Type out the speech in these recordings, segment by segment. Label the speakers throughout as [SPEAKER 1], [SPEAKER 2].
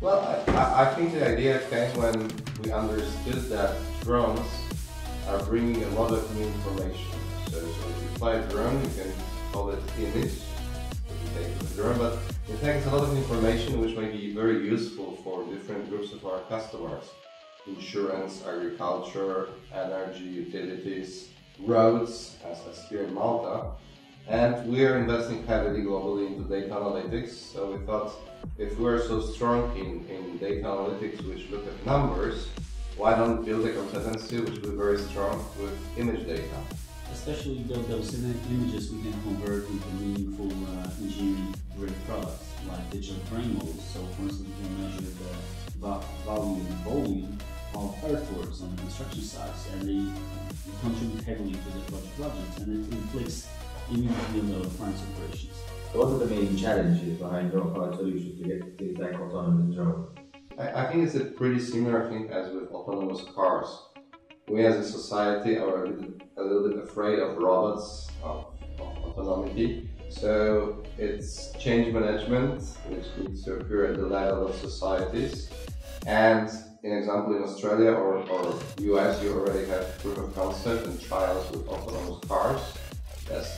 [SPEAKER 1] I think the idea came when we understood that drones are bringing a lot of new information. So, so if you fly a drone, you can call it image, you take the drone, but fact it's a lot of information which may be very useful for different groups of our customers. Insurance, agriculture, energy, utilities, roads, as, as here in Malta. And we are investing heavily globally into data analytics. So we thought if we're so strong in, in data analytics, which look at numbers, why don't build a competency which will be very strong with image data?
[SPEAKER 2] Especially those, those images we can convert into meaningful uh, engineering grade products like digital terrain models. So, for instance, we can measure the value and volume of earthworks on the construction sites, and they contribute heavily to the project budget, and it inflicts immediately on the plant's operations.
[SPEAKER 3] What are the main challenges behind drone powered solutions to get things like autonomous drone?
[SPEAKER 1] I, I think it's a pretty similar thing as with autonomous cars. We as a society are a little, a little bit afraid of robots, of, of autonomy. So it's change management, which needs to occur at the level of societies. And in example, in Australia or, or US, you already have proof of concept and trials with autonomous cars.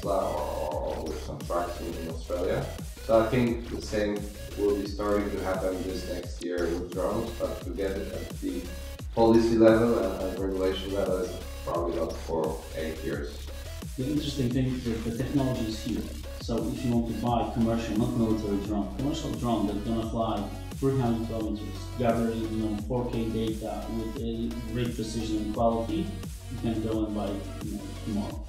[SPEAKER 1] Tesla with some trucks in, Australia. So I think the same will be starting to happen this next year with drones, but to get it at the policy level and, and regulation level is probably not for eight years.
[SPEAKER 2] The interesting thing is that the technology is here. So if you want to buy commercial, not military drone, commercial drone that's gonna fly 300 kilometers, gathering you know 4K data with a great precision and quality, you can go and buy it you know, tomorrow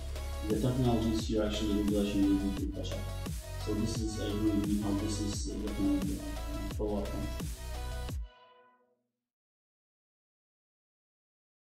[SPEAKER 2] the technologies here actually need to catch. So this is a really how this is recommended uh, follow up on.